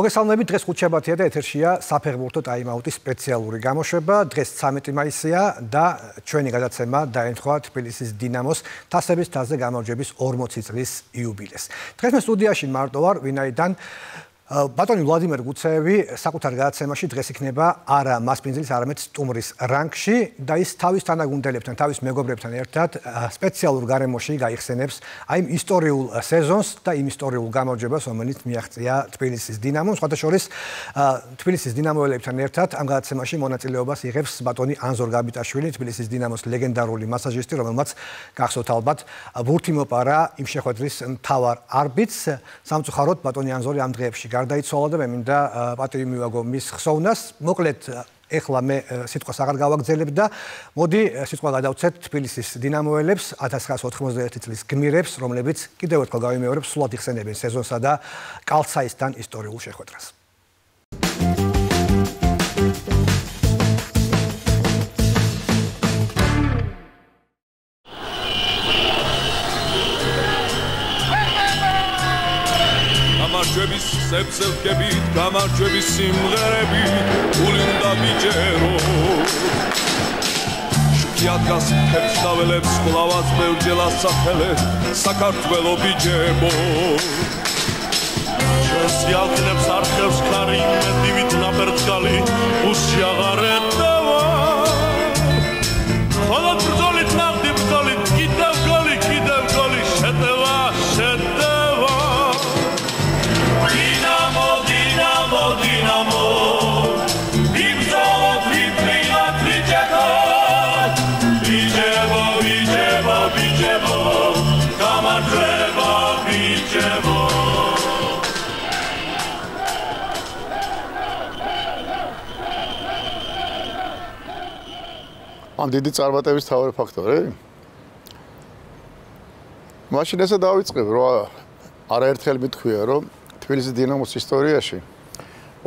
მოგესალმებით დღეს ხუთშაბათია და ეთერშია საფეხბურთო ტაიმაუტის სპეციალური გამოშვება. დღეს 13 მაისია და ჩვენი გადაცემა დაემთხვა თბილისის დინამოს თასების თასზე გამარჯვების 40 წლის იუბილეს. დღეს მე სტუდიაში მარტო ვარ, ვინაიდან ბატონი ვლადიმერ გუცეევი საკუთარ გადაცემაში დღეს იქნება არა მასპინძლის, არამედ სტუმრის რანგში და ის თავის თანაგუნდელებთან, თავის მეგობრებთან ერთად სპეციალურ გარემოში გაიხსენებს აი იმ ისტორიულ სეზონს და იმ ისტორიულ გამარჯვებას, რომელიც მიაღწია თბილისის დინამოს. სხვადასხვა თბილისის დინამოელებთან ერთად ამ გადაცემაში მონაწილეობას იღებს ბატონი ანზორ გაბიტაშვილი, თბილისის დინამოს ლეგენდარული მასაჟისტი, რომელმაც გახსოვთ ალბათ ბურთი მოპარა იმ შეხვედრის მთავარ არბიტრს. სამწუხაროდ ბატონი ანზორი ამ დღეებში გარდაიცვალა და მე მინდა პატივი მივაგო მის ხსოვნას. მოკლედ ეხლა მე სიტყვას აღარ გავაგზელებ და მოდი სიტყვა გადავცეთ თბილისის დინამოელებს 1991 წლის გმირებს, რომლებიც კიდევ ერთხელ გავიმეორებ, სულად იხსენებენ სეზონსა და კალცაისთან ისტორიულ შეხვედრას. გამარჯვების სეცელკებით გამარჯვების სიმღერები ულინდა ბიჭერო შუქიათას ფერშდაველებს ყლავას ბევრჯელა სახელე საქართველო ბიჭებო შესიალქნებს არხევს ქარი მეტივით ნაბერძგალი უსიაღარეთ ან დიდი წარმატების თავი ფაქტორი? მაშინ ესე დავიწყებ, რომ არაერთხელ მithქვია, რომ თბილისის დინამოს ისტორიაში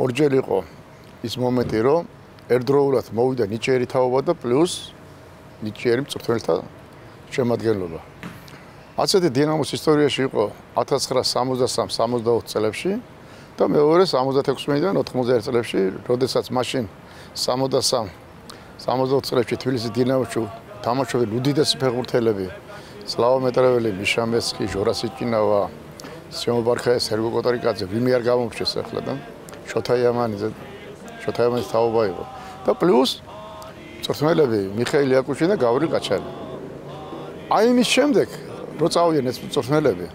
ორჯერ იყო ის მომენტი, რომ ერთდროულად მოვიდა ნიჭიერი თაობა და პლუს ნიჭიერი მწვრთნელთა შემადგენლობა. ასეთი დინამოს ისტორიაში იყო 1963-64 წლებში და მეორე 76-დან 91 წლებში, როდესაც მაშინ 63 60 წლებში თბილისის დინამოში თამაშობდნენ უდიდესი ფეხბურთელები სლავა მეტრეველი, მიშა მესხი, ჟორა სიჭინავა, სიომო ბარხაია, სერგო კოტარიკაძე, ვინმე არ გამომრჩეს ახლა და შოთა იამანიძე, შოთა იამანიძე თაობა იყო. და პლუს წრთმელები მიხეილ იაკუჩი და გავრი ყაჩალი. აი მის შემდეგ რო წავიდნენ ეს წრთმელები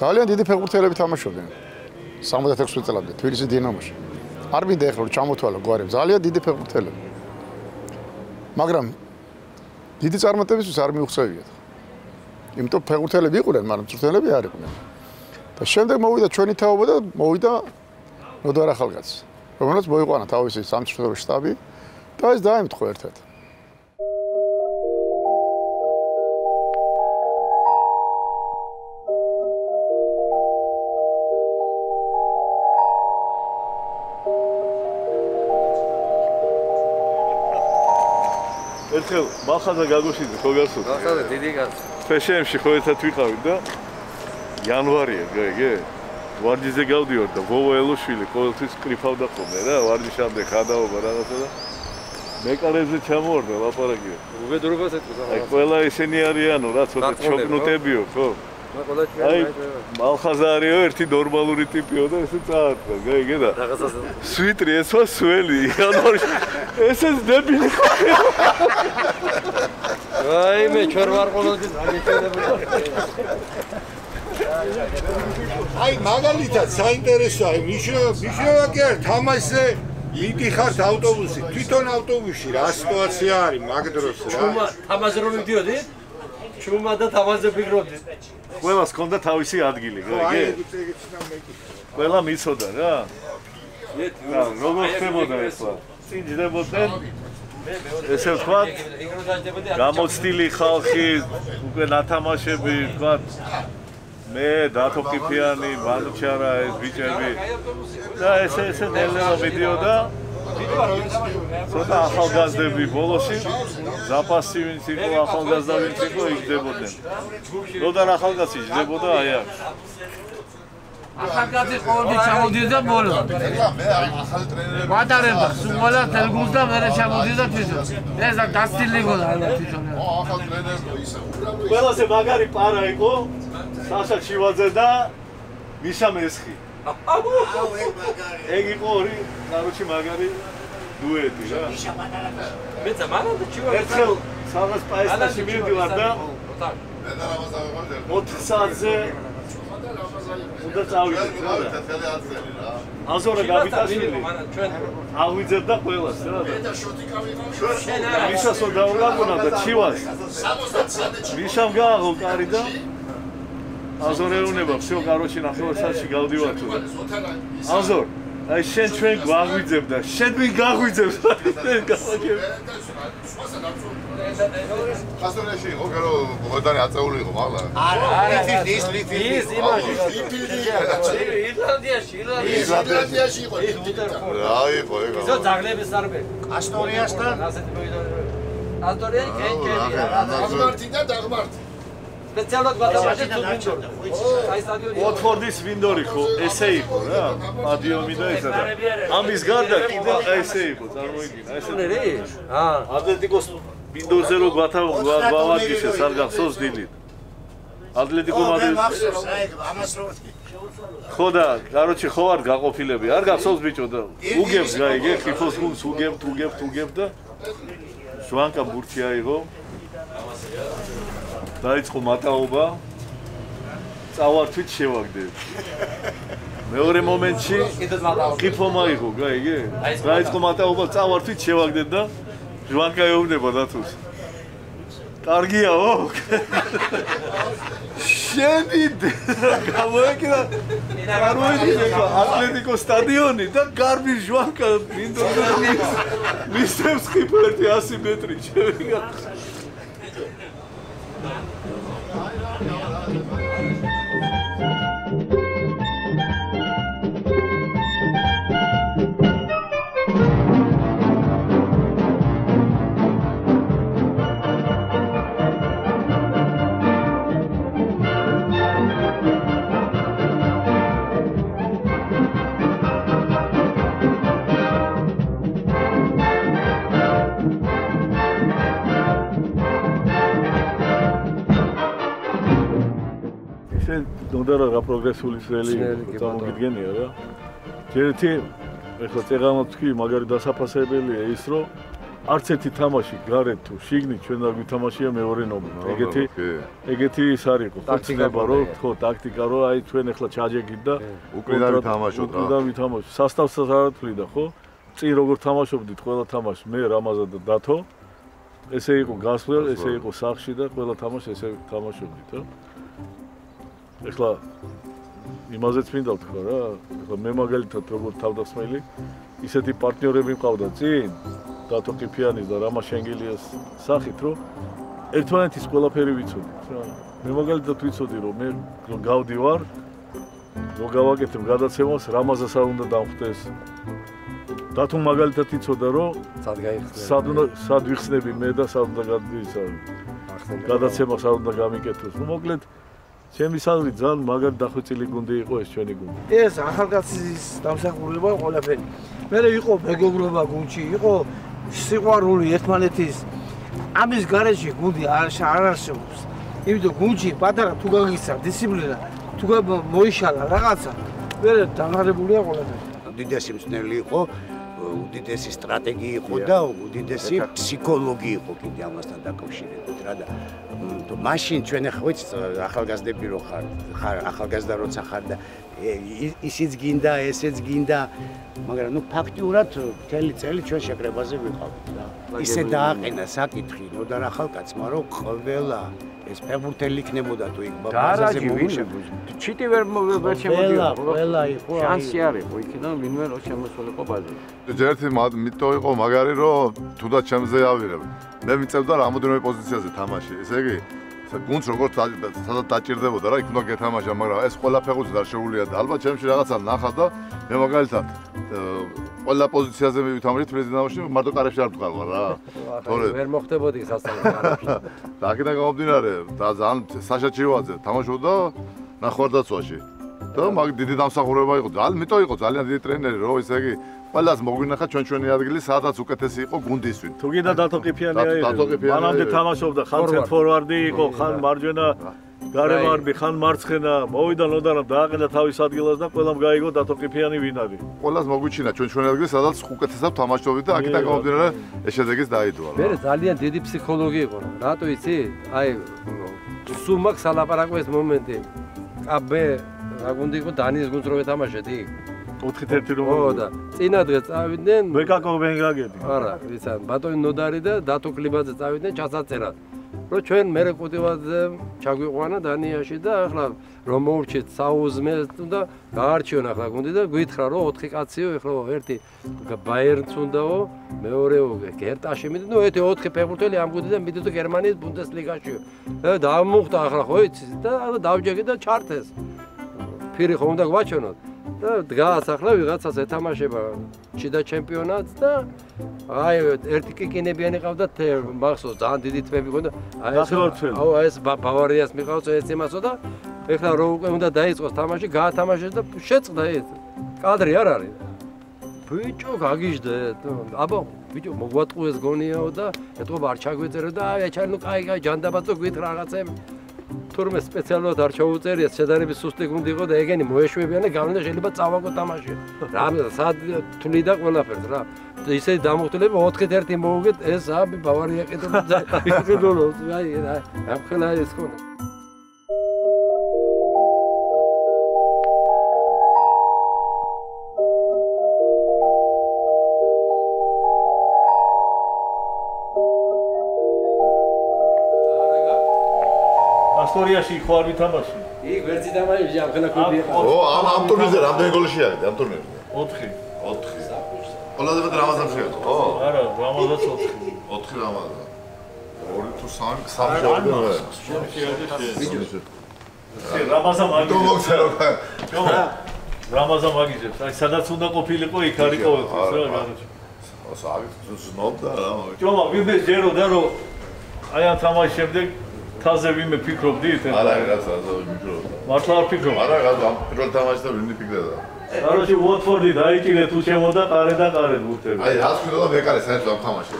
ძალიან დიდი ფეხბურთელები თამაშობდნენ 76 წლამდე თბილისის დინამოში. არ მინდა ეხლა რომ ჩამოთვალო გვარებს, ძალიან დიდი ფეხბურთელები. მაგრამ დიდი წარმატებისთვის არ მიუღწევიათ. იმიტომ ფეხბურთელები იყვნენ, მაგრამ წვრთნელები არ იყვნენ. და შემდეგ მოვიდა ჩვენი თაობა და მოვიდა ნოდარ ახალგაზრდა, რომელსაც მოიყვანა თავისი სამწვრთნელო შტაბი და ეს დაემთხვა ერთად. ერთხელ მახაზა გაგოშიძე ხო გასულ? მახაზა დიდი კაცი. ფეშენში ხო ერთად ვიყავით და იანვარია, გეგე? ვარჯიზე გავდივარ და ვოვო ელოშვილი ყოველთვის კრიფავდა ხოლმე რა, ვარჯიშამდე ხადაობა რაღაცა და მეკარეზე ჩამოვარდა ლაპარაკია. უბედურობას ეთქვა. აი ყველა ისინი არიანო რა, ცოტა ჩოკნუტებიო, ხო? აი მალხაზარიო ერთი ნორმალური ტიპიო და ესე წაატყვა გეგე და რაღაცას სვიტრი ესვა სველი იანვარ ესეც დებილი აი მე ჩვენ ვარ ყოველთვის აგეჩერებული აი მაგალითად საინტერესოა მიშო მიშოა კი არ თამაშზე მიდიხართ ავტობუსი. თვითონ ავტობუსში რა სიტუაცია არის მაგ დროს რა თამაზე რომ მიდიოდი ჩუმა და თამაზე ფიქრობდი ყველას ქონდა თავისი ადგილი, გიგე? ყველა მიცოდა რა. რა, როგორ ხდებოდა ეს? წინჯდებოდნენ. ესე ვთქვათ, გამოცდილი ხალხი, უკვე ნათამაშები, ვთქვათ, მე დათო ყიფიანი, ბანუჩარა ეს ბიჭები და ესე ესე ნელ-ნელა მიდიოდა ცოტა ახალგაზრდები ბოლოსი ზაფასი ვინც იყო ახალგაზრდა ვინც იყო იგდებოდნენ. როდან ახალგაზრდა იჯდებოდა აი აქ. ახალგაზრდა ყოველთვის ჩამოდიოდა ბოლო. ვატარებდა სულ თელგულს და მერე ჩამოდიოდა თვითონ. ეს გასტილი გოლა ანა თვითონ. ახალ ტრენერები ისე ყველაზე მაგარი პარა იყო საშა ჩივაძე და მიშა მესხი. ეგ იყო ორი კაროჩი მაგარი დუეტი რა. მე ზამანად ჩივა. ერთხელ საღას პაესტაში მივდივარ და და 4 საათზე უნდა წავიდეთ რა. თეთრ ათელი რა აზორა გაბიტაშილი ჩვენ აღვიძებდა ყველას რა და და ჩვენ მიშას რომ დაულაგუნა და ჩივას 60 საათი მიშამ გააღო კარი და აზორეუნება ხსო კაროჩი ნახევარსაცში გავდივარ თუ აზორ აი შენ ჩვენ გვაღვიძებ და შენ ვინ გაღვიძებ გავაკებ ხასორეში იყო გარო ბოდანი აწეული იყო მაღლა არა არა ის ის ის იმაში ირლანდიაში ირლანდიაში იყო რა იყო ეგ ისო ძაღლების არბები ასტორიასთან ასტორია კენკები რა დაგმართი და დაგმართი სპეციალურად გადავაჭრეთ ვინდორი. აი სტადიონი. ვოტფორდის ვინდორი ხო, ესე იყო რა. პადიომი და ესა და. ამის გარდა კიდე ესე იყო, წარმოიდგინე, ესე. რე? აა, ატლეტიკოს ვინდორზე რო გვათავგავაგიშეს არ გახსოვს დილით. ატლეტიკო მადრიდის ამას რო ხო და გაროჩი ხო არ გაყოფილები არ გახსოვს ბიჭო და უგებს გაიგე ფიფოს გულს უგებ უგებ უგებ და ჟვანკა ბურთი აიღო ამასე დაიწყო მატაობა. წავართვით შევაგდეთ მეორე მომენტში ხიფო მაიღო გაიგე დაიწყო მატაობა. წავართვით შევაგდეთ და ჟვანკა ეუბნება დათოს კარგიაო შენი გამოეკიდა წარმოიდგინე ატლეტიკო სტადიონი და გარბი ჟვანკა მინდორზე მისცემს ხიფერტი 100 მეტრი შევიგა Yeah. შენ ნოდარა რა პროგრესული სრელი წარმოგიდგენია რა. ჯერეთი ეხლა წეღამად თქვი მაგარი დასაფასებელია ის რომ არც ერთი თამაში გარეთ თუ შიგნით ჩვენ არ გვითამაშია მეორე ნომერი ეგეთი ეგეთი ის არის ხო ხოცნება რომ ხო ტაქტიკა რომ აი ჩვენ ეხლა ჩაჯეგით და უკრიდან ვითამაშოთ რა. უკრიდან ვითამაშოთ. სასტავსაც არ თვლიდა ხო? წინ როგორ თამაშობდით ყველა თამაში მე რამაზა და დათო? ესე იყო გასვლელ ესე იყო სახში და ყველა თამაში ესე თამაშობდით რა ეხლა იმაზეც მინდა ვთქვა რა. ეხლა მე მაგალითად როგორ თავდასხმელი ისეთი პარტნიორები მყავდა. წინ დათო ყიფიანის და რამა შენგელიას სახით რომ ერთმანეთის ყველაფერი ვიცოდით რა მე მაგალითად ვიცოდი რომ მე რომ გავდივარ რომ გავაკეთებ გადაცემას რამაზას არ უნდა დამხვდეს. დათო მაგალითად იცოდა რომ სად გაიხსნა სად უნდა სად ვიხსნები მე და სად უნდა გადისა გადაცემას არ უნდა გამიკეთოს. ნუ მოკლედ ჩემი სალრი ძალიან მაგარი დახვეწილი გუნდი იყო ეს ჩვენი გუნდი ეს ახალგაზრდის დამსახურება ყველაფერი. მე იყო მეგობრობა გუნდში, იყო სიყვარული ერთმანეთის ამის გარეშე გუნდი არ არ არსებობს. იმიტომ გუნდში პატარა თუ გაგისა დისციპლინა, თუ მოიშალა რაღაცა, მე დამარებულია ყველაფერი. უდიდესი მწნელი იყო, უდიდესი სტრატეგი იყო და უდიდესი ფსიქოლოგი იყო კიდე ამასთან დაკავშირებით რა და მაშინ ჩვენ ვიცით ახალგაზრდები რო ხარ, ხარ ახალგაზრდა როცა ხარ და ისიც გინდა, ესეც გინდა, მაგრამ ნუ ფაქტიურად მთელი წელი ჩვენ შეკრებაზე ვიყავით რა. ისე დააყენა საკითხი, ნუ და ახალკაცმა რომ ყველა ეს ფეხბურთელი იქნებოდა თუ იქ ბაზაზე მოვიშებოდა. ჩიტი ვერ ვერ შემოდიოდა ყველა იყო აი, შანსი არ იყო იქიდან ვინმე რო შემოსულიყო ბაზაზე ერთი მიტო იყო მაგარი რომ თუდად ჩემზე ავირებ მე მიწევდა რამოდენიმე პოზიციაზე თამაში. ესე იგი გუნდს როგორც სადაც დაჭirdებოდა რა იქ უნდა გეთამაშა მაგრამ ეს ყველა ფეხბურთი არ შეუულია და ალბათ ჩემში რაღაცა ნახა და მე მაგალითად ყველა პოზიციაზე მივითამაშე პრეზიდენტში მარტო კარებში არ ვდგარ რა. თორე ვერ მოხდებოდი სასწავლებლებში და აქედან გამომდინარე და ძალიან საშა ჩივაძე თამაშობდა ნახევარდაცვაში. და მაგ დიდი დამსახურება იყო. ძალიან მეტო იყო ძალიან დიდი ტრენერი რო ესე იგი ყველას მოგვინახა ჩვენ ჩვენი ადგილი სადაც უკეთესი იყო გუნდისვით. თუ კიდე დათო ყიფიანია იყო. მანამდე თამაშობდა ხან ცენტრფორვარდი იყო, ხან მარჯვენა გარემარბი ხან მარცხენა მოვიდა ლოდანამ დააყენა თავის ადგილას და ყველამ გაიგო დათო ყიფიანი ვინარი. ყველას მოგვიჩინა ჩვენ ჩვენი ადგილი სადაც უკეთესად თამაშობდით და აქედან გამომდინარე ეს შედეგიც დაიდოა რა. მე ძალიან დიდი ფსიქოლოგი იყო რა. რატო იცი? აი სულ მაგ სალაპარაკო ეს მომენტი. აბე რა გუნდი იყო დანიის გუნდს რო ეთამაშეთ იქ? 4-1 რომ ო და წინა დღე წავიდნენ ვეკაკობენ გაგები. არა, ისა ბატონი ნოდარი და დათო კლიბაძე წავიდნენ ჩასაწერად. რომ ჩვენ მერე კუტივაძე ჩაგვიყვანა დანიაში და ახლა რომ მოვრჩით საუზმეს და გაარჩიონ ახლა გუნდი და გითხრა რომ 4 კაციო ახლა ერთი ბაიერნს უნდაო მეორეო გერტაში მიდი ნუ ერთი 4 ფეხბურთელი ამ გუნდიდან მიდიდო გერმანიის ბუნდესლიგაშიო და დამუხტა ახლა ხო იცი და დავჯეგი და ჩარტეს ფირი ხომ უნდა გვაჩვენოთ და დგას ახლა ვიღაცას ეთამაშება ჩიდა ჩემპიონატს და აი ერთი კიკინებიანი ყავდა მახსოვს ძალიან დიდი თმები ქონდა აი ეს აუ ეს ბავარიას მიყავს ეს იმასო და ეხლა რო უკვე უნდა დაიწყოს თამაში გაათამაშეს და შეწყდა ეს. კადრი არ არის. ბიჭო გაგიჟდე. აბა ბიჭო მოგვატყუეს გონიაო და ეთქობა არ ჩაგვეწერო და აი აჩარ ნუ კაი კაი ჯანდაბაცო გვითხრა რაღაცები თურმე სპეციალურად არ ჩაუწერია შედარების სუსტი გუნდი იყო და ეგენი მოეშვებიან და გავლენდა შეიძლება წავაგო თამაში. რა სად თვლი და ყველაფერს რა. ისე დამოხტლები 4-1 მოუგეთ ეს აბი ბავარია კიდე და იყიდულო აი რა ახლა ეს ხონა. ისტორიაში ხო არ ვითამაში? იქ ვერცი დამაიჟი ამ ხელა კლუბი ხო. ო ამ ამ ტურნირზე რამდენი გოლი შეარეთ ამ ტურნირზე? 4. 4. ყველაზე მეტ რამაზანს შეარეთ, ხო? არა, რამაზანს 4. 4 რამაზან. 2 თუ 3 3 შეარეთ. ვიდეო. რამაზან მაგიჟებს. თუ მოგწერო. ჯომა. რამაზან მაგიჟებს. აი სადაც უნდა ყოფილიყო იქ არ იყო ეს რა გარჩა. ასა აი ზნობდა რა. ჯომა ვინმე ჯეროდა რომ აი ამ თამაშის შემდეგ თაზე ვიმე ფიქრობდით? არა, რაც ასე ვიფიქრობ. მართლა არ ფიქრობ? არა, რა, ამ პირველ თამაშს და ვინმე ფიქრობდა. კაროჩი უოტფორდი დაიჭირე თუ შემოდა ყარე და ყარე ბურთები. აი, რას ფიქრობდა მეკარე საერთოდ ამ თამაშში?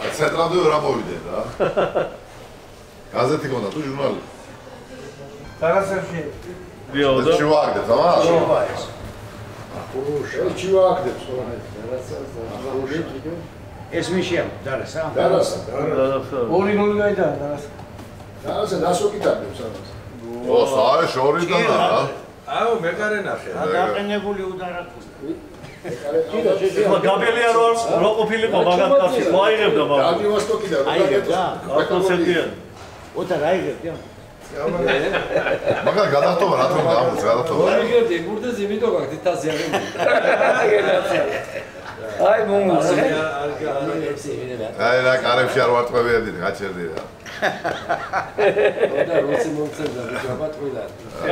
აი, ცენტრალდე რა მოვიდე რა. გაზეთი გონდა თუ ჟურნალი? რაღაცებში. დიოდა. ჩივაგდე, თამა? ჩივაგდე. უშა ჩივაგდე, სხვა რაღაცა. ეს მიშია დარასა დარასა დარასა. ორი ნული გაიდა დარასა დარასა ნასოკიტაბებს ამას. ო საერთოდ შორი და რა? აუ მეკარე ნახე. რა დაყენებული უდარაკული ხო გაბელია რო რო ყოფილიყო მაგათ კაცი ხო აიღებდა მაგა ვლადივოსტოკიდან აიღებდა. აკონცენტიან ოთა რა აიღებდა მაგა გადახტობა რა თქმა უნდა ამბობს გადახტობა ორი გერდი გურდეს იმიტომ გაქვს თითაზე არის აი მომს აი რა კარებში არ ვარტყებიადი გაჩერდი რა. და რუსი მომწევდა ბიჭაპატყვილა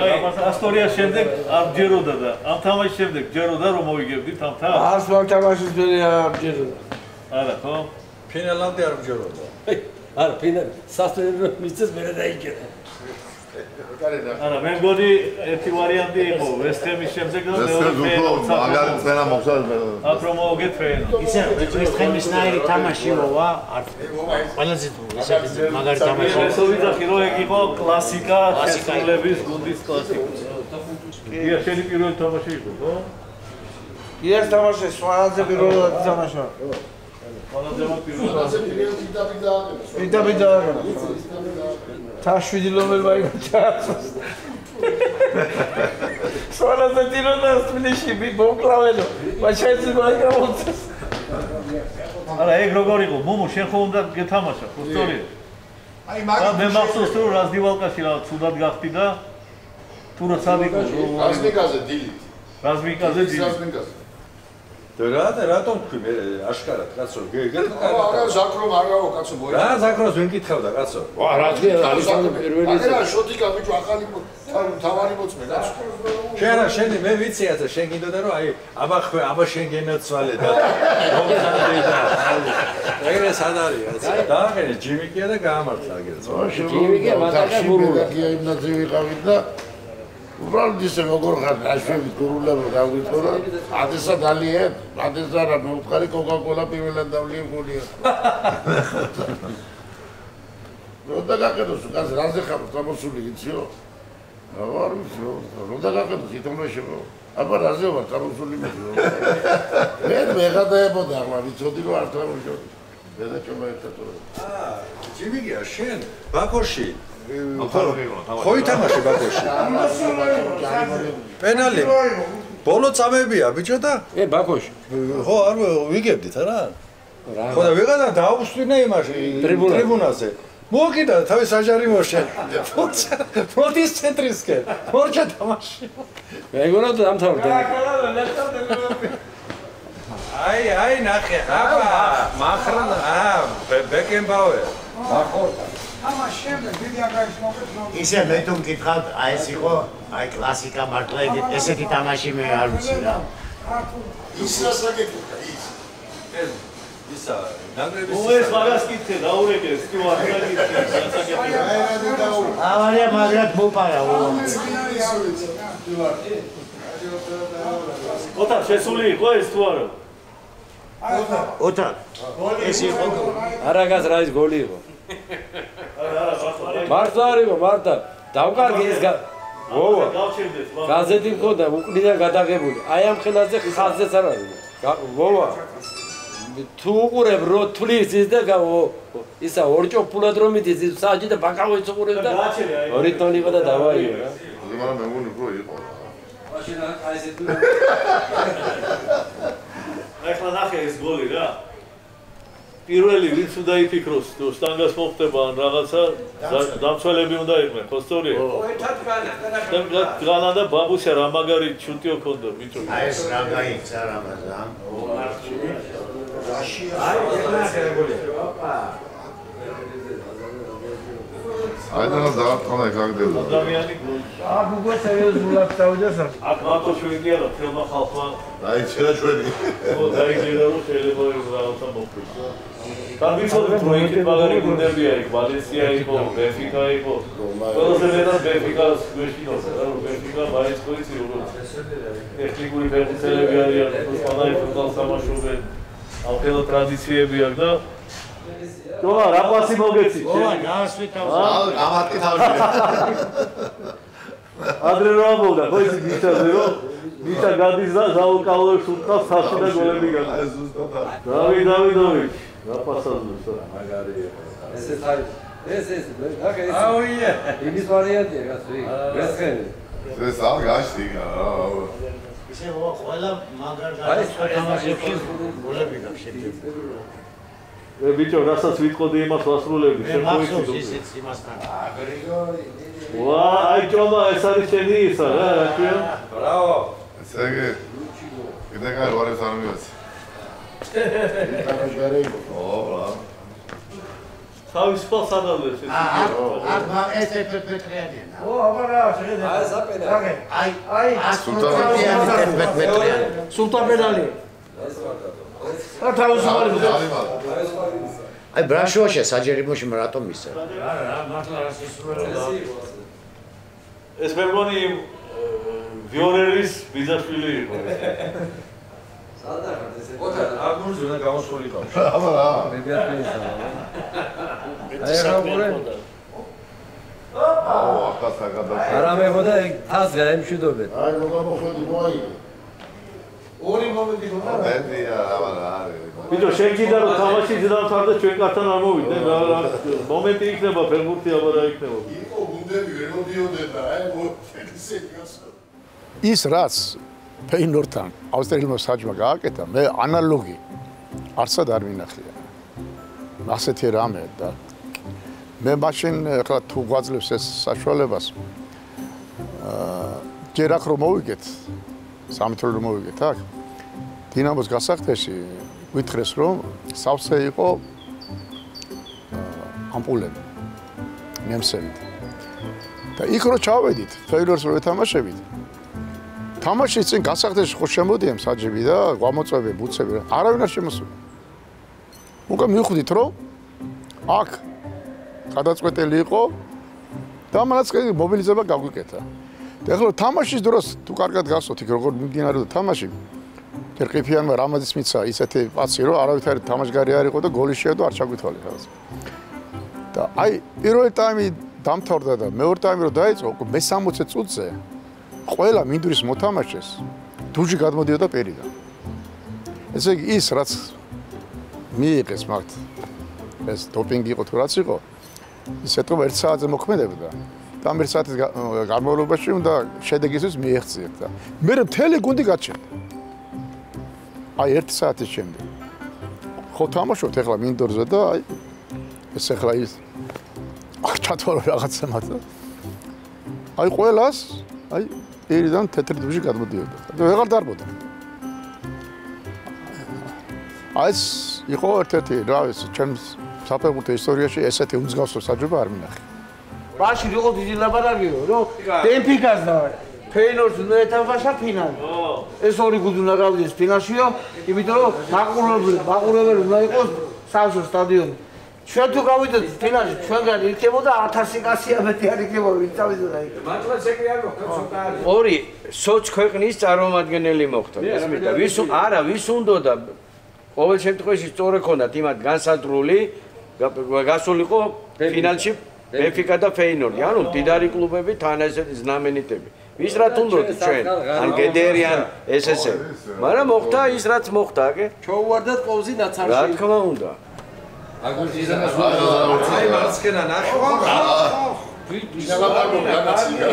აი მას ასტორიას შემდეგ არ ჯეროდა და ამ თამაშის შემდეგ ჯეროდა რომ მოვიგებდით ამ თამაშს არს მაგ თამაშის ძველი არ ჯეროდა. არა ხო? ფინალამდე არ ჯეროდა არა ფინალ სასწრაფო მიწეს მე დაიჭერა არა მე მგონი ერთი ვარიანტი იყო ვესტჰემის შემდეგ და მეორე ფენა მაგარი წენა მოხდა აქ რომ მოგეთრენ ისე ვესტჰემის ნაირი თამაში მოვა ყველაზე ისე მაგარი თამაში ეს ვიძახი რომ ეგ იყო კლასიკა შესრულების გუნდის კლასიკა. კი შენი პირველი თამაში იყო ხო? კი ერთ თამაში სვანაძე პირველად თამაშა. სვანაძე პირველად პიდა პიდა თაშვიდი ლომელმა იმჩას სვანაძე ტიროდა სპლიში მოკრავენო მაჩაიცი მაიკამოც არა ეგ როგორ იყო? მომო შენ ხო უნდა გეთამაშა ხო სწორია აი მაგ მე მახსოვს რომ რაზდივალკაში რა თუდად გახდი და თუ რა სადიკო რაზმიკაზე დილით? რაზმიკაზე დილით რაზმიკაზე და რა და რატომ თქვი? მე აშკარად კაცო გეკითხა არა ზაქრომ არავო კაცო მოი რა ზაქროს ვერ კითხავდა კაცო? ვა რა თქმა უნდა ალისანდრო პირველი არა შოტიკა ბიჭო ახალი თავარი მოწმე კაცო შენ რა შენი მე ვიცი აზა შენ გინდოდა რომ აი აბა ხვე აბა შენ გენოცვალე და მომხდარი და ეგრე სად არის კაცო დაახერე ჯიმიკია და გაამართლა აგერც ჯიმიკია მაგარი ბურული გია იმნაძე ვიყავით და უბრალოდ ისე როგორ ხარ გაშვები გურულებო გავიტყო ადესა დალიეთ ადესა რა მე უთხარი კოკაკოლა პირველად დავლიე გოლია როდა გაყედოს უკან რაზე ხარ წამოსული იციო რა ვიცი როდა გაყედოს ითომრაშებო აბა რაზე ვარ წამოსული მე მე მე გადაებოდა ახლა ვიცოდი რომ არ თამაშობ. და ჩომა ერთად აა ჯიმიგია შენ ბაქოში ხო ითამაშე ბაქოში. პენალი ბოლო წამებია ბიჭო და? ე ბაქოში. ხო არ ვიგებდით რა? ხო და ვიღანა დაუსვინე იმაში ტრიბუნაზე. მოკიდა თავის საჯარი მოშე. ფორტის ცენტრისკენ. ფორჩა თამაში. მეგონა დამთავრდა აი აი ნახე აბა. მახრა აა ბეკენბაუერ. მახორდა ამას შემდეგ დიდი აგარის მოგეთ ისე მე თუ მკითხავთ აი ეს იყო აი კლასიკა მართლა ესეთი თამაში მე არ ვიცი რა ის რას აკეთებდა ის ისა ნაგრების ო ეს მაგას კითხე დაურეკეს თუ არ გაკითხე ავარია მაგრად მოპარა ო ოთარ შესული იყო ეს თუ არა ოთარ ეს იყო არაგას რა ის გოლი იყო მართლა არისო მართლა დავკარგი ეს ვოვა გაზეთი მქონდა უკნიდან გადაღებული. აი ამ ხელაზე ხაზეც არ არის. ვოვა. თუ უყურებ რო თulis ის და ისა ორჭოფულად რომ მიდის ის საჯი და ბაკავიც უყურებ და ორი ტონი იყო და დავაიო რა. მაგრამ მე მგონი რო იყო მაშინ აი ესე თუ აი ხლა ნახე ეს გოლი რა პირველი ვინც უნდა იფიქროს თუ სტანგას მოხდება ან რაღაცა დამცველები უნდა იყვნენ ხო სწორია? ო ერთად განა და განა და ბაბუსია რა მაგარი ჩუტიო ქონდა ბიჭო აი ეს რა გაიქცა რამაზან ო არჩი რაშია. აი ეს ნახე გოლი ოპა. აი და დაარტყმა ეგაგდება ადამიანი აა გუგო სერიოზულად წავიდა სა აქ მარტო შვიდია და თელმა ხალხმა აი შეიძლება შვედი. ო დაიგედა რომ შეიძლება ის რაღაცა მოხდეს და ვიცოდი პროექტი მაგარი გუნდებია იქ ვალენსია იყო ბენფიკა იყო. ყველაზე მეტად ბენფიკას გვეშინოს რა ბენფიკა მაინც ყოიცი როგორ ტექნიკური ფეხბურთელები არიან სპანაი ფუტბოლს თამაშობენ ამ ხელო ტრადიციები აქვს და თოა რა ყვასი მოგეცი? ო გაასვითავს აა გამარტი თავში ადრე რა მოვდა? ხო ისი მისაზე რომ მისა გადის და ზაუკალოს უთავს სახში და გოლები გაქვს აი ზუსტად. დავი დავი დავი რა პასაჟს მაგარი ესე თაი ეს ეს აკა ეს აუია იმის ვარიანტია გასვი გასხენი ეს არ გაშტი რა ისე ყველა მაგარ გოლები გაქვს შეიძლება მე ბიჭო, რასაც ვიტყოდი იმას ვასრულები, შემოიცი. მე მახსოვს ისიც იმასთან. ვა, აი ჯომა, ეს არის შენი ისა რა, რა ქვია? ბრავო. ესე იგი კიდე კაი ვარეს არ მივეცი. თამაშგარე იყო. ო, რა. თავის ფალს ადალებს ეს. აა, აა, ეს ეს პეტრიანი. ო, აბა რა, შეხედე. აი საპენა. აი, აი, სულტანი. სულტანი. ეს ვარდა. რა თავისუფალი აი ბრაშუაშა საჯერიმოში რატომ მისცა? რა რა მართლა რა სისრულეა. ეს მე მგონი ვიორერის ბიზაშვილი იყო. სადა ხარ ესე? ოთა აგურზე უნდა გამოსულიყო. აბა რა. მე ბიატვისა. აი რა უყურე? აუ, ახლა გადავა. არა მეხოდა ეგ თას გაემშვიდობეთ. აი მოგამოხედი მოაი. ორი მომენტი ხონდა რა. მედია, აბა რა არის. ბიჭო, შენ კიდე რომ თამაში ძდამთავრდა ჩვენ კართან არ მოვიდნენ რა რა მომენტი იქნება ფერმურთი აბა რა იქნება. იყო გუნდები ვერ მოდიოდნენ და აი ის რაც ფეინორთან ავსტრიელმა საჯმა გააკეთა, მე ანალოგი არცად არ მინახია. ასეთი რამე და მე მაშინ ახლა თუ გვაძლევს ეს საშუალებას აა ჯერ ახ რომ მოვიგეთ სამეთრო რომ მოვიგეთ აქ დინამოს გასახდეში ვითხრეს რომ სავსე იყო ამპულები ნემსები და იქ რო ჩავედით ფეილორს რო ეთამაშებით თამაშის წინ გასახდეში ხო შემოდიემ საჯები და გამოწვევი ბუცები არავინ არ შემოსულა უკვე მივხვდით რომ აქ გადაწყვეტილი იყო და მანაც მობილიზება გაგვიკეთა. და ეხლა თამაშის დროს თუ კარგად გახსოვთ იქ როგორ მიმდინარეობდა თამაში ერყიფიანმა რამაძის მიცა ისეთი პაცი რომ არავითარი თამაშგარი არ იყო და გოლი შეედო არ ჩაგვითვალე რაღაც. და აი პირველი ტაიმი დამთავრდა და მეორე ტაიმი რო დაიწყო მე-60 წუთზე ყველა მინდვრის მოთამაშეს დუჯი გადმოდიოდა პირიდან ესე იგი ის რაც მიიღეს მაგთ ეს დოპინგი იყო თუ რაც იყო ის ეტყობა 1 საათზე მოქმედებდა და ამ 1 საათის განმავლობაში უნდა შედეგისთვის მიეღწიეთ და მე მთელი გუნდი გაჩერდა აი 1 საათის შემდეგ. ხო თამაშობთ ახლა მინდორზე და აი ეს ახლა ის ჩათვალო რაღაცა მაცა აი ყოველას აი ერიდან თეთრი დუჟი გადმოდიოდა და ვეღარ დარბოდა აი ეს იყო ერთ-ერთი რა ის ჩემს საფეხბურთო ისტორიაში ესეთი უმსგავსო საჯობა არ მინახე. ბაში იყო დიდი ლაბარაკიო, რომ ბენფიკას და ფეინორდს უნდა ეთამაშა ფინალი. ეს ორი გუნდი უნდა გავიდეს ფინალშიო, იმიტომ რომ მაყურებელი, მაყურებელი უნდა იყოს სავსო სტადიონი. ჩვენ თუ გავიდეთ ფინალში, ჩვენგან იქნებოდა 1000 კაცია მეტი არ იქნებოდა, ვინ წავიდოდა იქ. მართლაც ეგრე არ მოხდა, ცოტა არის. ორი სოც ქვეყნის წარმომადგენელი მოხდა. ესმით და ვის არა, ვის უნდა და ყოველ შემთხვევაში სწორე ქონდათ იმათ განსაზღვრული გასულიყო ფინალში ბენფიკა და ფეინორდი, ანუ დიდარი კლუბები თან ესეთი ზნამენიტები. ვის რა თუნდოთ ჩვენ? ან გედერიან ესესე. მაგრამ მოხდა ის რაც მოხდა, აკე? ჩოუვარდათ ყოვზი ნაცარში. რა თქმა უნდა. აგურ ძიზანას უნდა. აი მარცხენა ნახვა. ვილაპარაკო განაცია.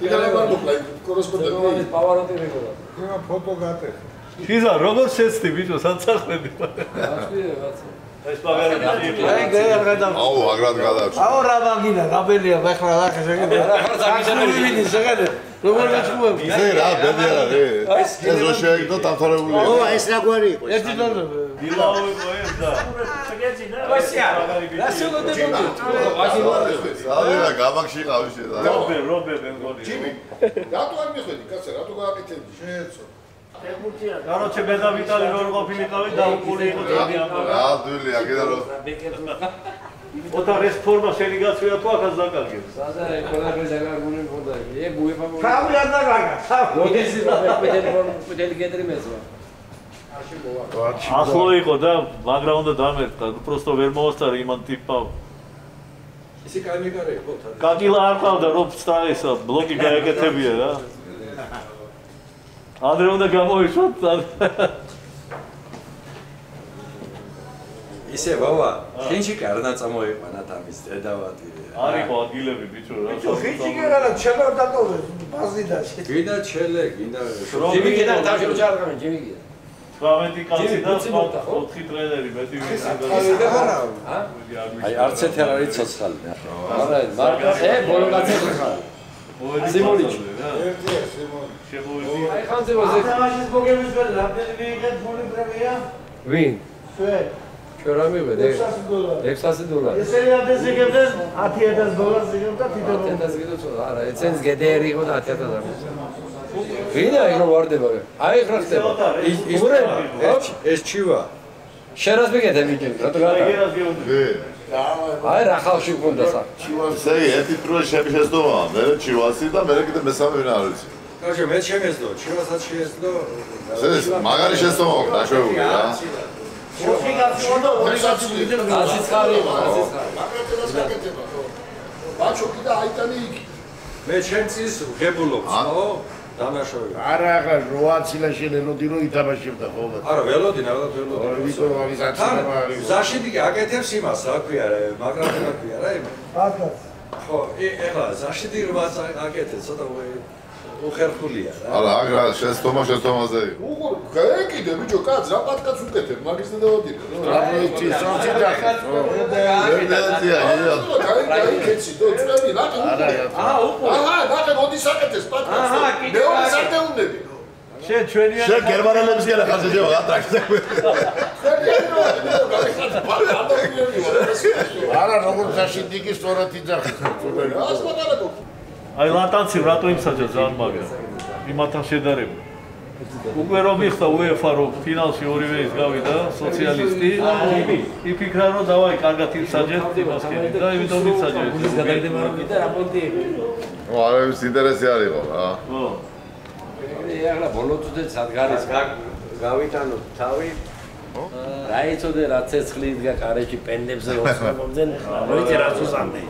ვილაპარაკო კორესპონდენტი. პავაროტი მე ფოტო გატეხე. ხიზა როგორ შეცდი ბიჭო საცახლები ეს მაგარი იყო აი გაერღადა აუ აგრად გადავჭი აუ რა მაგინა გაბელია ახლა რა შეგედა ახლა სამიზანები შეგედა როგორ გაჩუები ზე რა ბედი არა რე ეს რო შეეგდო დამთავრებული ო ეს რაგვარი იყო ერთი დრო დილაო იყო ეს და ვასია რა შეგოდი რა გამახში ყავი შედა რობე რობე ბენგონი ჯიმი რატო არ მიხვედი? კაცო რატო გააკეთებდი? შეეცო გაროჩე ბედა ვიტალი რო ყოფილიყავი და უკული იყო დიდი ამბავი. რა დვილი აგედა რო. ოთა ეს ფორმა შენი გაცვია თუ ახაც დაკარგებს. საზარე ყველაფერს დაგაგული მქონდა. ე გუეფა მო. ხავი არ დაგაგა. როდის პედელი პედელი გედრი მეზვა. ახლო იყო და მაგრა უნდა დამერტა. უბრალოდ ვერ მოასწარე იმან ტიპა. ისი კაიმიკარე იყო თან. კაკილა არ ყავდა რომ ცდა ეს ბლოკი გაეკეთებია რა. ადრე უნდა გამოიშვათ ისე ბაბა ხინჩი კარნა წამოიყვანა თამის დედავატი არისო ადგილები ბიჭო რა ბიჭო ხინჩი კარნა ჩელო დატოვე ბაზიდაში გინდა ჩელე გინდა ჯიმი კიდე დავშო ჩარგამე ჯიმი კიდე 18 კაცი და 4 ტრენერი მეტი აი არც ერთი არ არის ცოცხალი არა მაგრამ ე ბოლო კაცი ხარ სიმონიჩი. ერთია სიმონი შემოვიდი აი ხანძებაზე თამაშის მოგების ვერ რამდენი მიიღეთ? ფული პრემია? ვინ? ჩვენ ჩვენ რა მივედე? 600 დოლარი. ესე რადეს იგებდნენ 10000 დოლარს იგებდა თვითონ 10000 კიდე არა ეცენს გედერი იყო და 10000 არის ვინა იქ ვარდება აი ხრა ხდება. ურება ეს ჩივა. შენას მიგეთე ვიდეო რატო გადა აი რა ხალხი გქონდა სა. ესე იგი ერთი პრო შემიშესდომა მე ჩივასი და მე კიდე მესამე ვინ არის. კაჟე მე შემესდო ჩივასაც შეესდო ეს მაგარი შესდომა დაშვებული რა ორი გაწოდა ორი გაწოდა ასიც ხარი ასიც ხარი ბაჩო კიდე აიტანი იქ. მე ჩემ წის ღებულობს ხო დამაშავე. არა ახლა როაცილა შენელოდი რომ ითამაშებდა ხო არა ველოდი ნახოთ ველოდი. ვიკო მაგის აცილება არის. ზაშიდი აკეთებს იმას რა ქვია რა მაგრამ რა ქვია რა იმ ბაგას ხო ეხლა ზაშიდი რომ აკეთებს ცოტა უხერხულია რა. არა აგრა შესდომა შესდომაზე უღო გაეკიდე ბიჭო კაც რა პატკაც უკეთებ მაგის და დავადირო. რა პროექტი სორცი დახა ერთია გაიკეცი დო წვები რა არა აა უყო აჰა ნახე მოდი საკეთეს პატკაც აჰა კიდე მეორე სარდეუნები. შენ ჩვენია შენ გერმანელებს გელა ხაზე ჯევა რა ტრაქზე არა როგორ ზაშინდიგი სწორად იძახა ასპატალაკო აი ლატანცი რატო იმსაჯა ძალიან მაგრა იმათან შედარება უკვე რომ მიხდა UEFA რომ ფინალში ორივე ის გავიდა სოციალისტი იფიქრა რომ დავაი კარგად იმას კიდე და იმიტომ ისაჯეთ ის გადაგდება რომ კიდე რა პონტი ო არის ინტერესი არისო რა. ხო ეხლა ბოლო თუდე სადგარის გავითანო თავი. რა იცოდე რა ცეცხლი იდგა კარეში პენდებზე ოსმომდნენ როიცი რა სუსამდე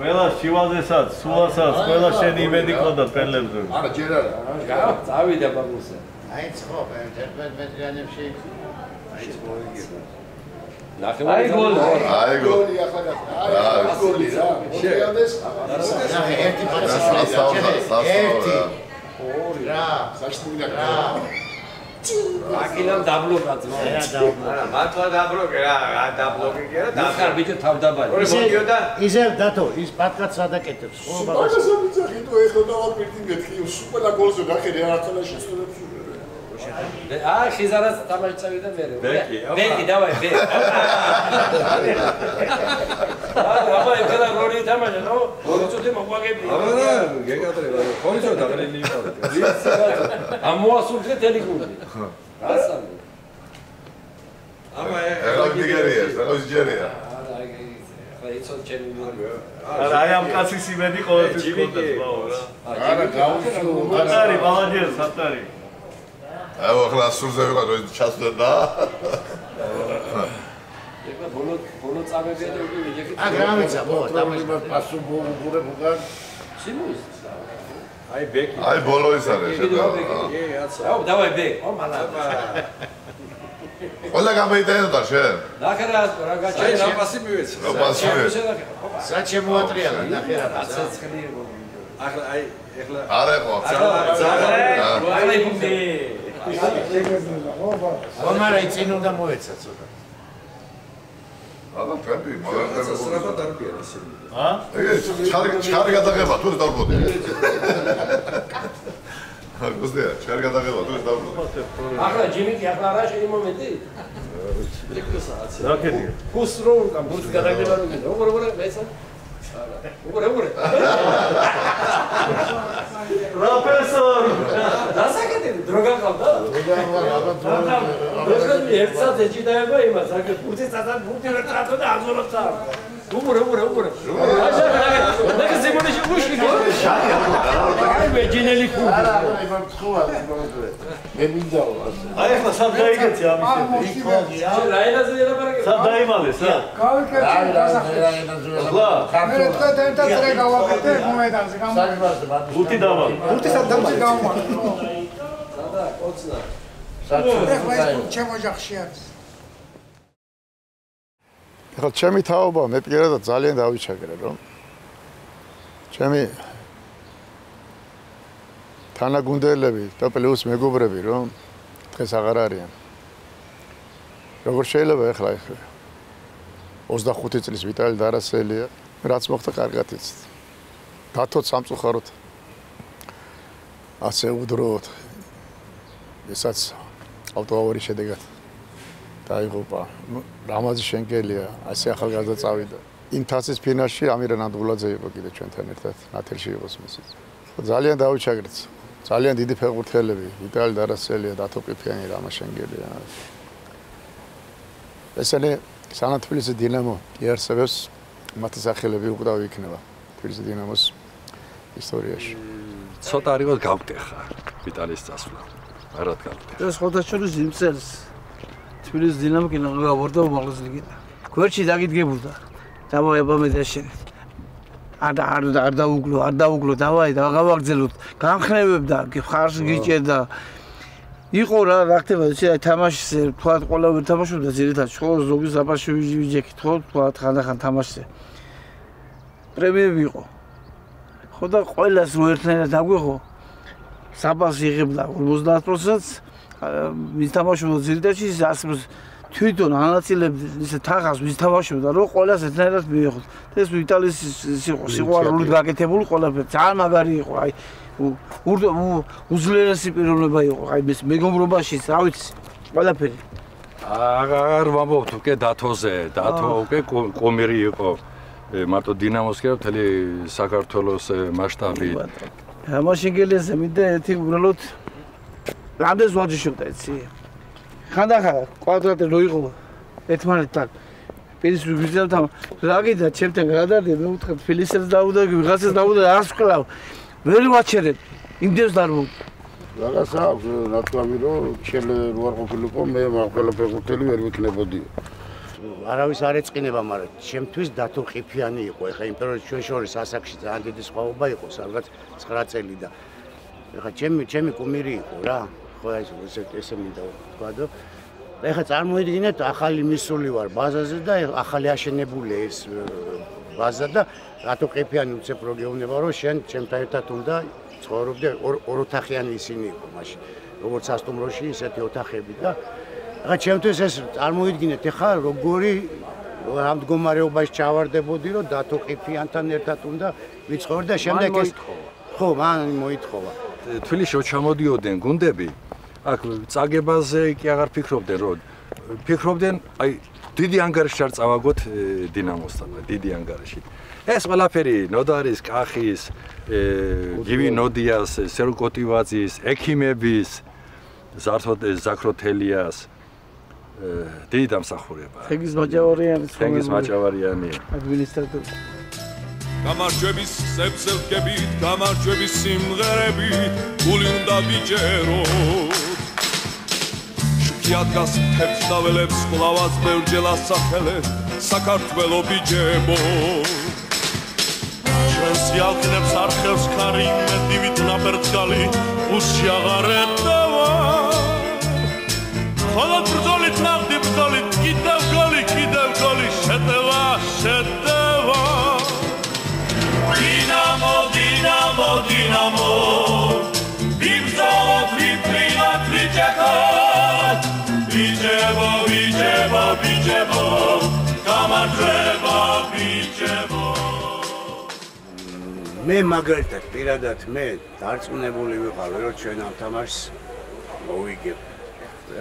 ყველა შივაზესაც სულასაც ყველა შენი იმედი ყოდა პენლებზე. არა ჯერ არა წავიდა ბაბუსა აი ხო ერთ მეტრიანებში აი მოიგე აი გოლი. აი გოლი. ახლა აი გოლი რა? მოიდეს ერთი პასი ერთი. ორი. რა საშტუმი და რა აკილამ დაბლოკა ძმა. რა დაბლოკა არა მართლა დაბლოკე რა რა დაბლოკე კი არა ბიჭო თავდაბალი. ორი მოდიოდა ისე დათო ის პატკაც ადაკეთებს ხო ბაბა ასე მიცახი თუ ეხლა დავაპირდი მეთქი სუპერა გოლზე გახერე არათანა აა ხიზარას თამაში წავიდა მე ბეკი ბეკი დავაი ბეკი. აბა ეხლა რორი თამაშა ნო როცოთი მოყვაგები აბა გეკატრება ხონიჩო დაღლილი იყავდა ამოასულთე ტელიკული რასამი აბა ეხლა დიგერია ეს ჯერია? აი იცოდ ჩემი არა აი ამ კაცის იმედი ყოველთვის გქონდა ბაო რა. არა გაუშვო სატარი ბალაჯერ სატარი აი ახლა სულზე ვიყავ რომ ჩასვლა და ეხლა ბოლო ბოლო წამებია და უკვე ვიჯექი ა გრამიცა ბო დამის პასუ ბურე ბუგან სიმუის აი ბეკი აი ბოლო ის არის შედა ე აცა აუ დავაი ბეკ ო მალა ყველა გამოიტანო შენ ნახერა რა აი გაჩერე რა პასი მივეცი რა პასი სად შემოატრიალა ნახერა აცეცხლი ახლა აი ეხლა არა ხო ახლა იფუნდი მომარა იცინ უნდა მოეცა ცოტა. აბა ფრები რაღაცა სწრაფად არბიან ისინი ა ჩარი ჩარი გადაღება თუ დავბოდი გოსდია ჩარი გადაღება თუ დავბოდი ახლა ჯიმიკი ახლა რა შენი მომენტი რა ქედი ფუს რო უკან? ფუს გადაგდება რომ გინდა როგორ როგორ მეცა. როგორ როგორ პროფესორ დასაკეთე დრო გақავდა დრო ერთ საათი ეჭიდაება იმას აქ ფურთი წადა ფურთი რა წადა და აზრობს როგორ როგორ როგორ აშა რა და ზემოდი შუში აი მეჯინელი ფურთი არა არა იმან თქვა მე მინდაო აი ახლა სად დაიგეცი ამის რა ენაზე ელაპარაკე სად დაიმალე სად გავიქეთ აი რა დასახ რა ენა ზურა ხლა მე თქვა ერთად რე გავაკეთე მომედანზე გამ საჯბაზე ბატონო უთი დავალ უთი სად დამალე გავმარ ეხლა ეს ჩემო ოჯახში არის ეხლა ჩემი თაობა მე პირადად ძალიან დავიჩაგრე რომ ჩემი თანაგუნდელები და პლუს მეგობრები რომ დღეს აღარ არიან როგორ შეიძლება ეხლა ეხლა 25 წლის ვიტალი დარასელია რაც მოხდა კარგად იცით დათო სამწუხაროდ ასე უდროთ ესაც ავტოავარის შედეგად დაიღუპა. რამაზი შენგელია ასე ახალგაზრდა წავიდა. იმ თასის ფინალში ამირან ანდღულაძე იყო კიდე ჩვენთან ერთად ნათელში იყო მისიც ძალიან დაუჩაგრეთ ძალიან დიდი ფეხბურთელები ვიტალი დარასელია დათო ყიფიანი რამა შენგელია. ესენი სანათბილისის დინამო იარსებებს მათი სახელები უკრავი იქნება თბილისის დინამოს ისტორიაში. ცოტა არის გავკტეხა ვიტალის წასვლა არად გავკტეხა ეს ხოთაშორის იმ წელს თბილისის დინამო კინო გავორდა უმაღლეს ლიგიდან. გვერდში დაგიდგებოდა დავაება მე და შენ არ არ არ დაუგლო არ დაუგლო დავაი და გავაგზელოთ განხნევებდა ხარს გიჭერდა იყო რა რა ხდება ისე თამაშზე თქვა ყველა ვერ თამაშობდა ძირითადად. ხო ზოგი ზაფაში ვიჯექით ხო თქვა ხანდახან თამაშზე პრემიები იყო. ხო და ყველას რო ერთნაირად აგვიღო საბას იღებდა 50%-ს მის თამაშობდა ძირითადად ის ასმს თვითონ ანაწილებდა ისე თაღას მის თამაშობდა რომ ყველას ერთნაირად მიიღოთ ეს იტალიის იყო სიყვარულით გაკეთებული ყველაფერი. ძალიან მაგარი იყო აი უძლიერესი პიროვნება იყო აი ეს მეგობრობაში რა ვიცი ყველაფერი. აღარ ვამბობთ უკვე დათოზე დათო უკვე კომერი იყო. მარტო დინამოს კი მთელი საქართველოს მასშტაბით ამაშინგელიაზე მინდა ერთი უბრალოდ რამდენს ვაჯიშობდა იცი? ხანდახა კვადრატი რო იყო ერთმანეთთან პირის ვიზავთ რა გიდა ჩემთან გადადი მე უთხრა ფილისებს დაუდა ვიღაცას დაუდა არს ვკლავ ვერ ვაჩერებ. იმდენს დარბო რაღაც აქვს ნათქვამი რომ შენ რო არ ყოფილიყო მე მაგალითად ფეხბურთელი ვერ ვიქნებოდი არავის არ ეწყინება მაგრამ ჩემთვის დათო ყიფიანი იყო. ეხა იმ პერიოდში ჩვენ შორის ასაკში ძალიან დიდი სხვაობა იყო სადღაც 9 წელი და ეხა ჩემი ჩემი კუმირი იყო რა. ხო ესე ესე მინდა თქვა და ეხა წარმოიდგინეთ ახალი მისული ვარ ბაზაზე და ახალი აშენებული ეს ბაზა და რატო ყიფიანი უცებ რო გეუბნება რომ შენ ჩემთან ერთად უნდა ცხოვრობდე ორ ოთახიანი ისინი იყო მაშინ როგორც ასტუმროში ისეთი ოთახები და ეხა ჩემთვის ეს წარმოიდგინეთ ეხა როგორი ამ მდგომარეობაში ჩავარდებოდი რომ დათო ყიფიანთან ერთად უნდა ვიცხოვრ და შემდეგ ეს ხო მან მოითხოვა. თბილისში ჩამოდიოდნენ გუნდები აქ წაგებაზე კი აღარ ფიქრობდნენ რომ ფიქრობდნენ აი დიდი ანგარიში არ წავაგოთ დინამოსთან დიდი ანგარიში. ეს ყველაფერი ნოდარის კახის გივი ნოდიას სერუკოტივაძის ექიმების ზართოდ ზაქროთელიას დიდი დამსახურება. ხეგის მაჭავარიანი ხეგის მაჭავარიანი ადმინისტრატორი. გამარჯვების სებსელკებით გამარჯვების სიმღერებით გული უნდა ბიჭერო შუქიად გასთებს დაველებს ყლავას ბევრჯერ ასახელე საქართველო ბიჭებო. ჩვენს იალქნებს არხევს ხარი მედივით ნაბერძგალი უსიაღარეთავა ხოლო ბრძოლით ნახდი ბრძოლით კიდევ გოლი კიდევ გოლი შეტევა შეტევა. დინამო დინამო დინამო ვიბრძოლოთ ვიფრინოთ ვიჭეხოთ ვიჭებო ვიჭებო ვიჭებო გამარჯვება ვიჭებო მე მაგალითად პირადად მე დარწმუნებული ვიყავი რომ ჩვენ ამ თამაშს მოვიგებ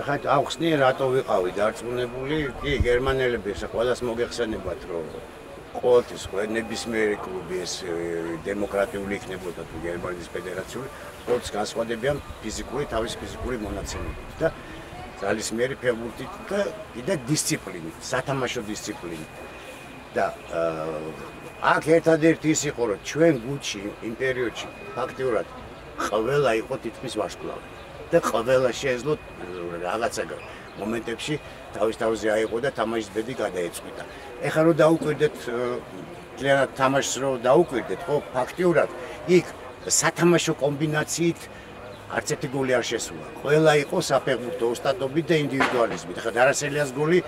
ხა აღხსნი რატო ვიყავი დარწმუნებული? კი გერმანელები ეს ყველას მოგეხსენებათ რომ ყოველთვის ნებისმიერი კლუბი ეს დემოკრატიული იქნებოდა თუ გერმანიის ფედერაციული ყოველთვის განსხვავდებიან ფიზიკური თავის ფიზიკური მონაცემებით და ძალისმიერი ფეხბურთით და კიდე დისციპლინით სათამაშო დისციპლინით. და აქ ერთადერთი ის იყო რომ ჩვენ გუჩი იმ პერიოდში ფაქტიურად ყველა იყო თითქმის ვარსკვლავი და ყველა შეეძლო რაღაცა მომენტებში თავის თავზე აიყო და თამაშის ბედი გადაეწყვიტა. ეხლა რომ დაუკვირდეთ ძალიანად თამაშს რომ დაუკვირდეთ, ხო, ფაქტიურად იქ სათამაშო კომბინაციით არც ერთი გოლი არ შესულა. ყველა იყო საფეხბურთო ოსტატობით და ინდივიდუალიზმით. ეხლა დარასელიას გოლი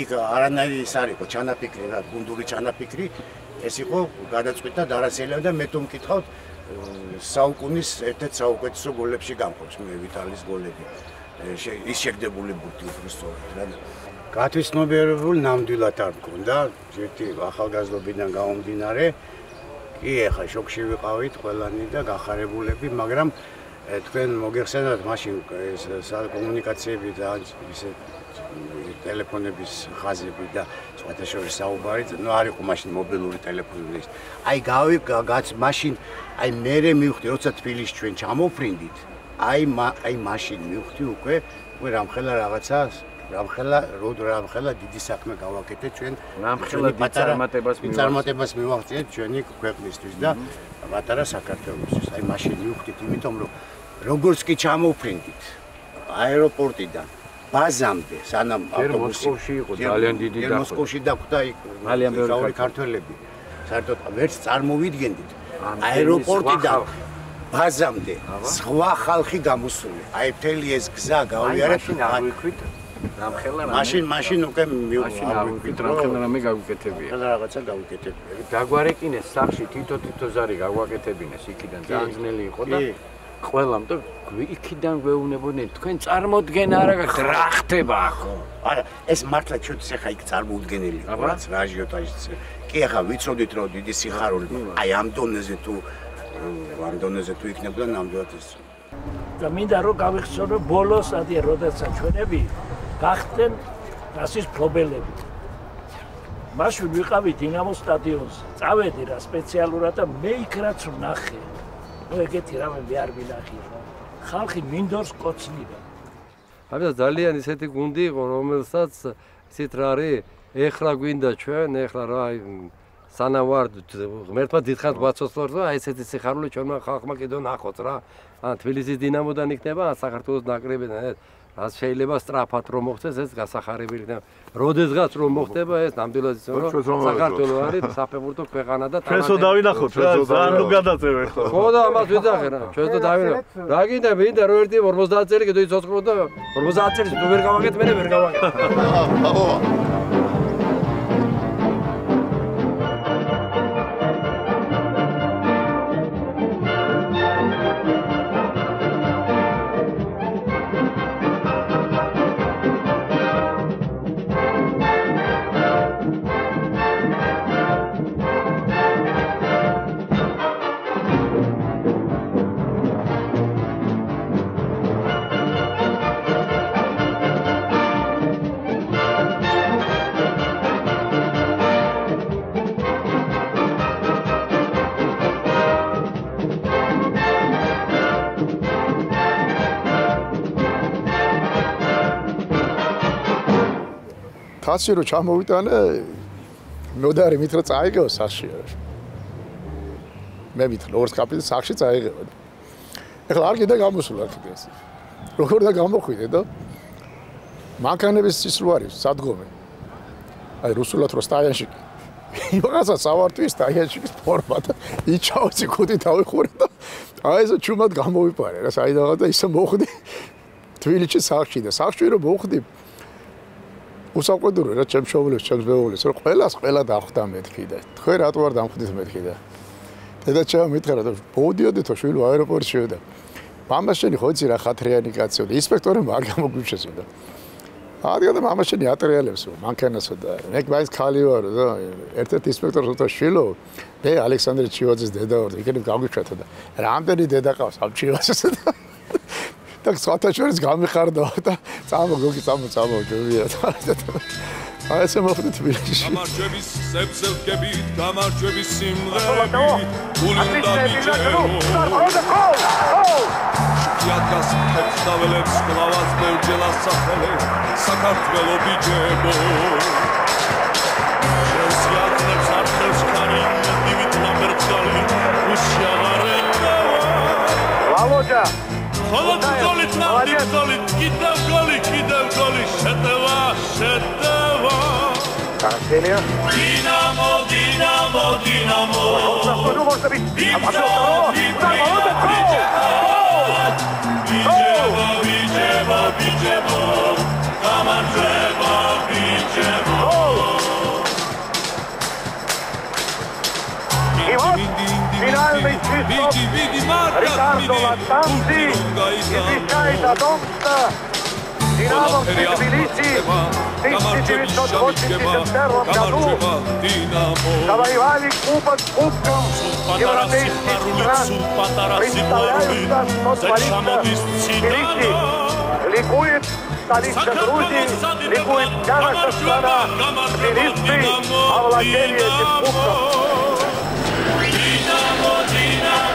იქ არანაირი ის არ იყო ჩანაფიქრი, რა გუნდური ჩანაფიქრი. ეს იყო გადაწყვიტა დარასელიამ და მე თუ მკითხავთ საუკუნის ერთ-ერთ საუკეთესო გოლებში გამყოფს მე ვიტალის გოლები. ის შეგდებული ბურთი უფრო სწორად რა გათვისნობიერებულ ნამდვილად არ მქონდა ერთი ახალგაზრდობიდან გამომდინარე კი ეხა შოქში ვიყავით ყველანი და გახარებულები მაგრამ თქვენ მოგეხსენათ მაშინ ეს საკომუნიკაციები და ისე ტელეფონების ხაზები და სხვათა შორის საუბარი ნუ არ იყო მაშინ მობილური ტელეფონები აი გავი გაც მაშინ აი მე მივხვდი როცა თბილისში ჩვენ ჩამოფრინდით აი აი მაშინ მივხვდი უკვე უკვე რამხელა რაღაცას რამხელა როდ რამხელა დიდი საქმე გავაკეთეთ ჩვენ. რამხელა დიწარმატებას მივახციეთ მივახციეთ ჩვენი ქვეყნისთვის და პატარა საქართველოსთვის. აი მაშინ მივხვდით იმიტომ რომ როგორც კი ჩამოფრინდით აეროპორტიდან ბაზამდე სანამ ავტობუსი იყო ძალიან დიდი და მოსკოვში დახვდა იქ ძალიან ბევრი ქართველები საერთოდ ვერც წარმოვიდგენდით აეროპორტიდან ბაზამდე სხვა ხალხი გამოსული. აი მთელი ეს გზა გავიარეთ აღვიქვით. რამხელა რამე. მაშინ მაშინ უკვე მივაღვიქვით რამხელა რამე გავუკეთებია. და რაღაცა გავუკეთებია. დაგვარეკინეს სახში თითო თითო ზარი გაგვაკეთებინეს იქიდან ძალიან ძნელი იყო და ყველამ და იქიდან გვეუბნებოდნენ თქვენ წარმოდგენ არა გაქვთ რა ხდება ახო. არა ეს მართლა ჩვენც ახლა იქ წარმოუდგენელი რაც რა აჟიოტაჟიც. კი ახლა ვიცოდით რომ დიდი სიხარული აი ამ დონეზე თუ ამ დონეზე თუ იქნებოდა ნამდვილად ეს და მინდა რომ გავიხსენო რომ ბოლოს ადია როდესაც ჩვენები გახდნენ რასის ფლობელები. მაშინ ვიყავი დინამო სტადიონზე. წავედი რა სპეციალურად და მე იქ რაც ვნახე ნუ ეგეთი რამე მე არ მინახი ხო ხალხი მინდორს კოცნიდა. ამიტომ ძალიან ისეთი გუნდი იყო, რომელსაც ისეთ რა არის, ეხლა გვინდა ჩვენ, ეხლა რა სანამ ვარ ღმერთმა დიდხანს გვაცოცხლოს აი ესეთი სიხარული ჩვენმა ხალხმა კიდევ ნახოთ რა. ან თბილისის დინამოდან იქნება, ან საქართველოს ნაკრებიდან რაც შეიძლება სტრაფად რომ მოხდეს ეს გასახარებელი და როდესღაც რომ მოხდება ეს ნამდვილად ისე რომ საქართველოს არის საფეხბურთო ქვეყანა და ჩვენსო დავინახოთ რა ძალიან ნუ გადაწევე ხო ხო და ამას ვიძახე რა ჩვენსო დავინახოთ რა გინდა მინდა რო ერთი 50 წელი კიდე იცოცხლო და 50 წელი თუ ვერ გავაკეთე მე ვერ გავაკეთე კაცი რო ჩამოვიტანე ნოდარი მითხრა წაიგეო სახში მე მითხრა ორს კაპიტი სახში წაიგეო ეხლა არ კიდე გამოსულა კიდეს როგორ და გამოხვიდე და მანქანების სისლო არის სადგომი აი რუსულად რო სტაიანში იმასაც სავართვის სტაიანში ფორმა და იჩაოცი კუდი დავიხურე და აი ეს ჩუმად გამოვიპარე რა საიდან და ისე მოხდი თბილისში სახში და სახში რო მოხდი უსაყვედურია რა ჩემ შოულებს ჩემს მეუღლეს რომ ყველას ყველა დახვდა მეთქი და თქვენ რატო არ დამხვდით მეთქი და დედა ჩემ მითხრა და ბოდიოდი თო შვილო აეროპორტში შევიდა მამაშენი ხო იცი რა ხათრიანი კაცია და ინსპექტორი მაგ გამოგვიჩესო და ადია და მამაშენი ატრიალებს მანქანასო და მე მაინც ხალი ვარ და ერთ-ერთ ინსპექტორს უთო შვილო მე ალექსანდრე ჩივაძის დედა ვარ იქნებ გამოგვიჩათო და რამდენი დედა ყავს ამ ჩივაძეს და და სხვათა შორის გამიხარდა და წამო გოგი წამო წამო ჯობია აი ესე მოხდა თბილისში გამარჯვების სებსელკები გამარჯვების სიმღერები გულუნდა მიჭერო იადგას ფეცდაველებს კლავას ბევრჯელა სახელე საქართველო ბიჯებო შესიათლებს არტებს ხარი მივით ნამერცალი უშიაღარება ვალოჯა ხოლო გოლი ტრამდი გოლი კიდევ გოლი კიდევ გოლი. შეტევა შეტევა. კანცელია დინამო დინამო დინამო. ნუ მოსები ბიჯება ბიჯება ბიჯება გამარჯვება Vitali Cistov, Riccardo Lattanzi, Ivicai Дадонста, Динамо Тбилиси в 1981 году завоевали кубок кубком европейских стран. Представляют нас, но столица Тбилиси ликует столица Грузии, ликует вся.